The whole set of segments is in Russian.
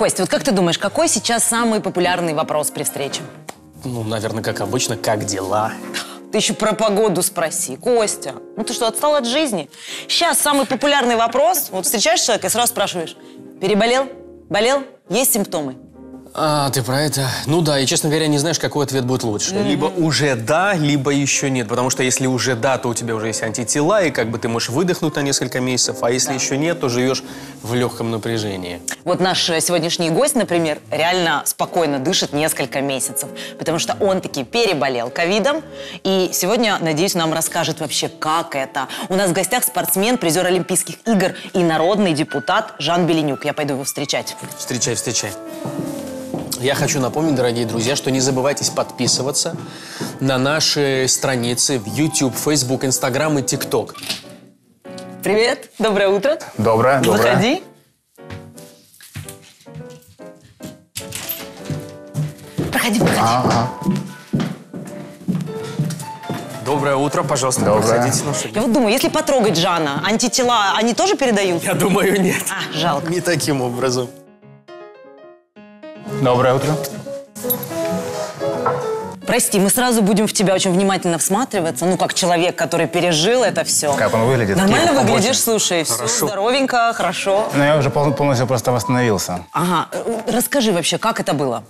Костя, вот как ты думаешь, какой сейчас самый популярный вопрос при встрече? Ну, наверное, как обычно, как дела? Ты еще про погоду спроси. Костя, ну ты что, отстал от жизни? Сейчас самый популярный вопрос. Вот встречаешь человека и сразу спрашиваешь. Переболел? Болел? Есть симптомы? А, ты про это? Ну да, и, честно говоря, не знаешь, какой ответ будет лучше. Либо уже да, либо еще нет. Потому что если уже да, то у тебя уже есть антитела, и как бы ты можешь выдохнуть на несколько месяцев. А если еще нет, то живешь в легком напряжении. Вот наш э, сегодняшний гость, например, реально спокойно дышит несколько месяцев, потому что он таки переболел ковидом, и сегодня, надеюсь, нам расскажет вообще, как это. У нас в гостях спортсмен, призер Олимпийских игр и народный депутат Жан Беленюк. Я пойду его встречать. Встречай, встречай. Я хочу напомнить, дорогие друзья, что не забывайтесь подписываться на наши страницы в YouTube, Facebook, Instagram и TikTok. Привет, доброе утро. Доброе, доброе. Заходи. Проходи, проходи. Ага. Доброе утро, пожалуйста, Доброе. проходите на шаги. Я вот думаю, если потрогать Жана, антитела, они тоже передают? Я думаю, нет. А, жалко. Не таким образом. Доброе утро. Прости, мы сразу будем в тебя очень внимательно всматриваться, ну, как человек, который пережил это все. Как он выглядит? Нормально Какие выглядишь, слушай, все Хорошо. здоровенько, хорошо. Ну, я уже пол- полностью просто восстановился. Ага, э, расскажи вообще, как это было?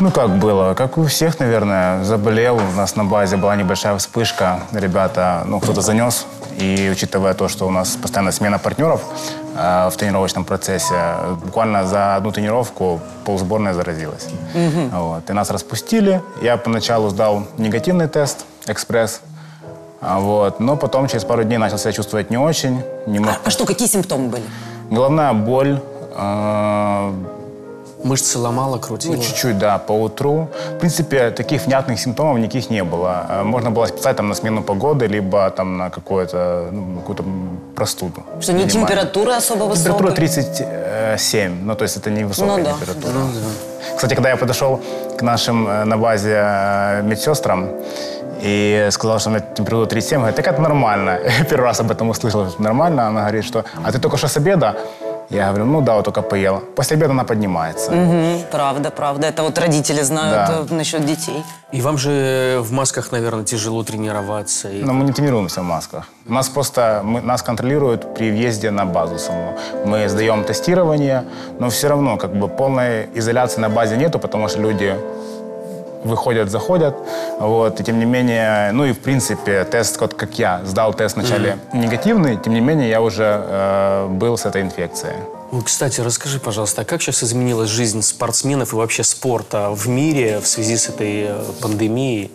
Ну, как было? Как у всех, наверное. Заболел, у нас на базе была небольшая вспышка. Ребята, ну, кто-то занес. И учитывая то, что у нас постоянно смена партнеров э, в тренировочном процессе, буквально за одну тренировку полсборная заразилась. Вот. И нас распустили. Я поначалу сдал негативный тест, экспресс. А, Вот. Но потом, через пару дней, начал себя чувствовать не очень. Не мог... А что, какие симптомы были? Головная боль, э, Мышцы ломало, крутило. ну, чуть-чуть, да, по утру. В принципе, таких внятных симптомов никаких не было. Э, Можно было списать там на смену погоды, либо там на ну, какую-то простуду. Что, не Минимально. температура особо высокая? Температура 37, ну, то есть это не высокая Ну да, температура. Кстати, когда я подошел к нашим э, на базе э, медсестрам и сказал, что у меня температура 37, говорит, так это нормально. Я первый раз об этом услышал, что нормально. Она говорит, что, а ты только что с обеда? Я говорю, ну да, вот только поел. После обеда она поднимается. Мгм, правда, правда. Это вот родители знают Да. э, насчет детей. И вам же в масках, наверное, тяжело тренироваться. И... Но мы не тренируемся в масках. Нас просто мы, нас контролируют при въезде на базу саму. Мы сдаем тестирование, но все равно как бы полной изоляции на базе нету, потому что люди выходят, заходят. Вот, и тем не менее, ну и в принципе тест, вот как я сдал тест вначале негативный, тем не менее я уже э, был с этой инфекцией. Ну, Кстати, расскажи, пожалуйста, а как сейчас изменилась жизнь спортсменов и вообще спорта в мире в связи с этой э, пандемией?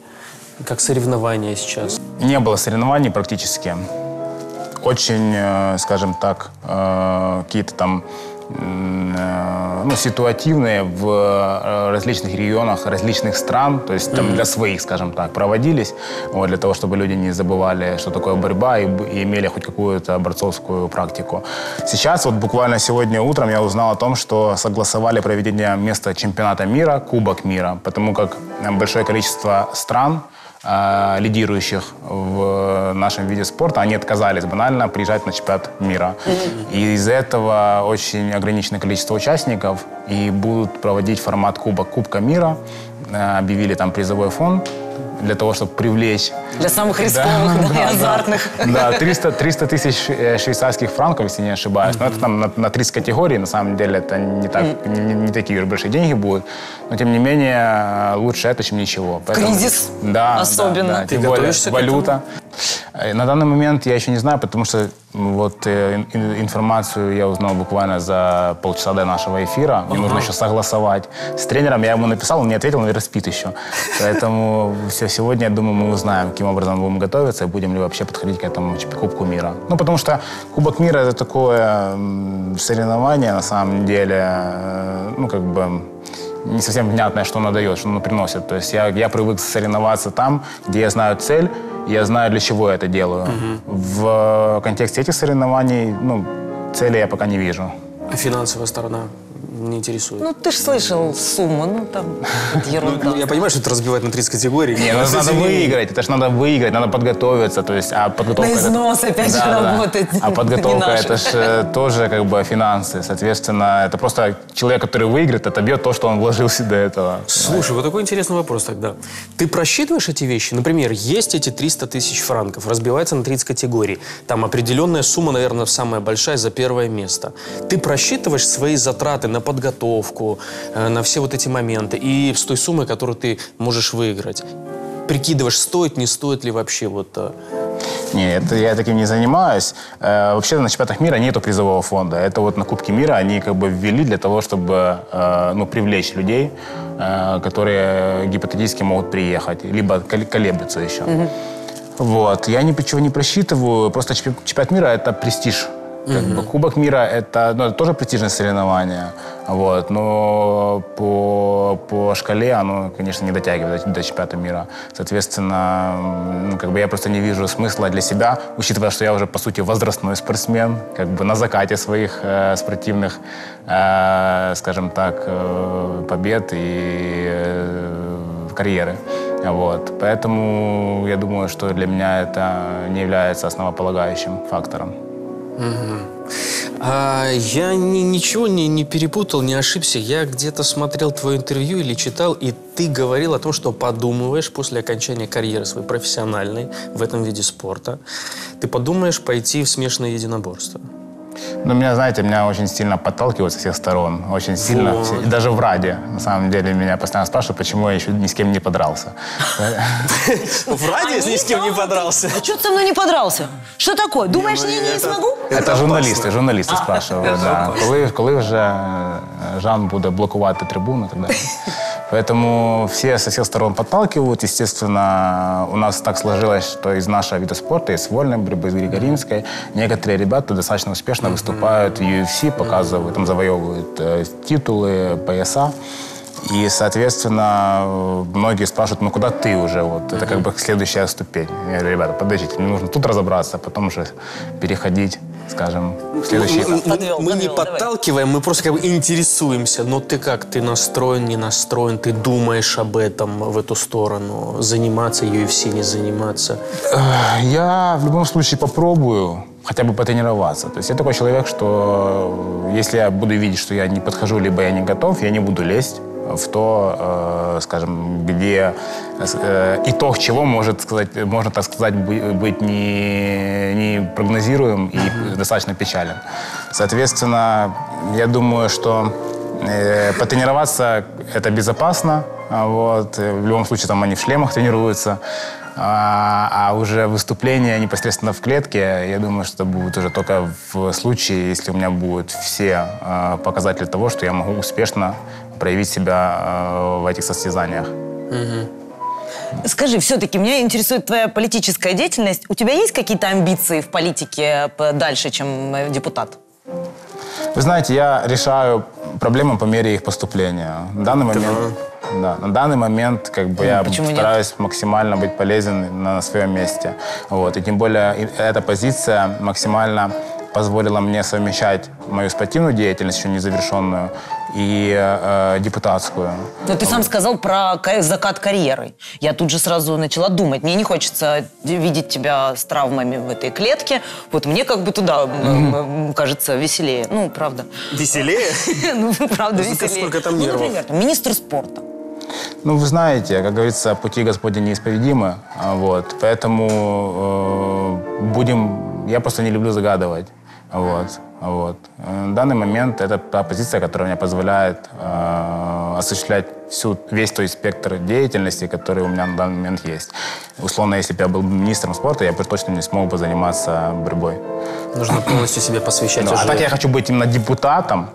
Как соревнования сейчас? Не было соревнований практически. Очень, э, скажем так, э, какие-то там ну, ситуативные в э, различных регионах, различных стран, то есть там для своих, скажем так, проводились, вот, для того, чтобы люди не забывали, что такое борьба и, и имели хоть какую-то борцовскую практику. Сейчас, вот буквально сегодня утром я узнал о том, что согласовали проведение места чемпионата мира, Кубок мира, потому как большое количество стран э, лидирующих в нашем виде спорта, они отказались банально приезжать на чемпионат мира. И из-за этого очень ограниченное количество участников и будут проводить формат Кубок Кубка мира. Э, Объявили там призовой фонд для того, чтобы привлечь Для самых рисковых, да, и азартных. да, 300, 300 тысяч э, швейцарских франков, если не ошибаюсь. Но это там на, на 30 категорий, на самом деле это не, так, не, не такие уж большие деньги будут. Но тем не менее, лучше это, чем ничего. Поэтому- Кризис да, особенно. Да, да, Ты тем более готовишься к валюта. Э, На данный момент я еще не знаю, потому что вот э, ин- ин- информацию я узнал буквально за полчаса до нашего эфира. Мне нужно еще согласовать с тренером. Я ему написал, он не ответил, он спит еще. Поэтому все, сегодня, я думаю, мы узнаем, каким образом будем готовиться и будем ли вообще подходить к этому Кубку мира. Ну, потому что Кубок мира это такое соревнование, на самом деле, э, ну, как бы не совсем внятное, что оно дает, что оно приносит. То есть я, я привык соревноваться там, где я знаю цель, я знаю, для чего я это делаю. В контексте этих соревнований, ну, цели я пока не вижу. А финансовая сторона не интересует. Ну, ты ж слышал сумму, ну, там, это ерунда. Ну, я понимаю, что это разбивает на 30 категорий. Не, ну, это надо выиграть, это же надо выиграть, надо подготовиться, то есть, а подготовка... На это- износ опять же Да, да. работать. А подготовка это же тоже как бы финансы, соответственно, это просто человек, который выиграет, отобьет то, что он вложился до этого. Слушай, вот такой интересный вопрос тогда. Ты просчитываешь эти вещи? Например, есть эти 300 тысяч франков, разбивается на 30 категорий. Там определенная сумма, наверное, самая большая за первое место. Ты просчитываешь свои затраты на подготовку, э, на все вот эти моменты и с той суммой, которую ты можешь выиграть. Прикидываешь, стоит, не стоит ли вообще вот... э, Нет, это я таким не занимаюсь. Э, вообще на чемпионатах мира нету призового фонда. Это вот на Кубке мира они как бы ввели для того, чтобы э, ну, привлечь людей, э, которые гипотетически могут приехать, либо кол- колеблются еще. Вот. Я ничего не просчитываю. Просто чемпи- чемпионат мира – это престиж. Как бы Кубок мира это, ну, это тоже престижное соревнование, вот, но по, по шкале оно, конечно, не дотягивает до, до чемпионата мира. Соответственно, ну, как бы я просто не вижу смысла для себя, учитывая, что я уже, по сути, возрастной спортсмен, как бы на закате своих э, спортивных, э, скажем так, э, побед и э, карьеры. Вот. Поэтому я думаю, что для меня это не является основополагающим фактором. А, я ни- ничего не, не перепутал, не ошибся. Я где-то смотрел твое интервью или читал, и ты говорил о том, что подумываешь после окончания карьеры своей профессиональной в этом виде спорта, ты подумаешь пойти в смешанное единоборство. Но меня, знаете, меня очень сильно подталкивают со всех сторон. Очень сильно. Вот. Все- и даже в Раде, на самом деле, меня постоянно спрашивают, почему я еще ни с кем не подрался. В раді ни с кем не подрался. А что ты со мной не подрался? Что такое? Думаешь, ну, я не это- смогу? Це журналісти, журналісти спрашивають. Да. Коли, коли вже е, Жан буде блокувати трибуну, так далі. Поэтому все со всех сторон подталкивают. Естественно, у нас так сложилось, что из нашего вида спорта, из вольной борьбы, из греко-римской, некоторые ребята достаточно успешно выступают в UFC, показывают, там завоевывают э, титулы, пояса. И, соответственно, многие спрашивают, ну куда ты уже? Вот это как бы следующая ступень. Я говорю, ребята, подождите, мне нужно тут разобраться, потом уже переходить, скажем, в следующий этап. Мы, Подвел, мы не подвел, давай. подталкиваем, мы просто как бы интересуемся. Но ты как? Ты настроен, не настроен? Ты думаешь об этом в эту сторону? Заниматься UFC, не заниматься? Я в любом случае попробую хотя бы потренироваться. То есть я такой человек, что если я буду видеть, что я не подхожу, либо я не готов, я не буду лезть в то, э, скажем, где э, итог чего может сказать, можно так сказать, бы- быть не, не прогнозируем и достаточно печален. Соответственно, я думаю, что Э, Потренироваться это безопасно. Вот. В любом случае, там они в шлемах тренируются. А, а уже выступление непосредственно в клетке, я думаю, что будет уже только в случае, если у меня будут все э, показатели того, что я могу успешно проявить себя э, в этих состязаниях. Скажи, все-таки меня интересует твоя политическая деятельность. У тебя есть какие-то амбиции в политике п- дальше, чем э, депутат? Вы знаете, я решаю проблемы по мере их поступления. В данный момент, да, на данный момент как бы я почему нет? стараюсь максимально быть полезен на своем месте. Вот. И тем более эта позиция максимально позволила мне совмещать мою спортивную деятельность, еще незавершенную, и э, депутатскую. Но ты сам сказал про ка- закат карьеры. Я тут же сразу начала думать. Мне не хочется видеть тебя с травмами в этой клетке. Вот мне как бы туда, м, кажется, веселее. Ну, правда. Веселее? Ну, правда, Ну, веселее. сколько там Ну, нервов? например, там, министр спорта. Ну, вы знаете, как говорится, пути Господни неисповедимы, а, вот, поэтому э, будем, я просто не люблю загадывать, вот, вот. Э, На данный момент это та позиция, которая мне позволяет э, осуществлять всю, весь той спектр деятельности, который у меня на данный момент есть. Условно, если бы я был министром спорта, я бы точно не смог бы заниматься борьбой. Нужно полностью себе посвящать Ну, а так я хочу быть именно депутатом,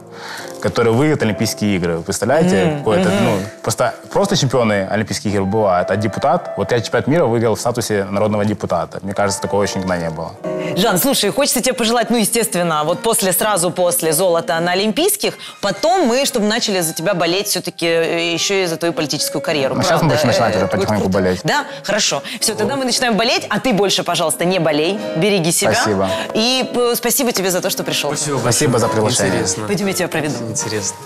который выиграет Олимпийские игры. Представляете? Какой-то, ну, просто, просто чемпионы Олимпийских игр бывают, а депутат, вот я чемпионат мира выиграл в статусе народного депутата. Мне кажется, такого еще никогда не было. Жан, слушай, хочется тебе пожелать, ну, естественно, вот после, сразу после золота на Олимпийских, потом мы, чтобы начали за тебя болеть все-таки еще и за твою политическую карьеру. Ну, сейчас мы будем начинать э, уже будет потихоньку болеть. Да? Хорошо. Все, тогда мы начинаем болеть, а ты больше, пожалуйста, не болей, береги себя. Спасибо. И э, спасибо тебе за то, что пришел. Спасибо, Спасибо за приглашение. Интересно. Пойдем я тебя проведу. Интересно.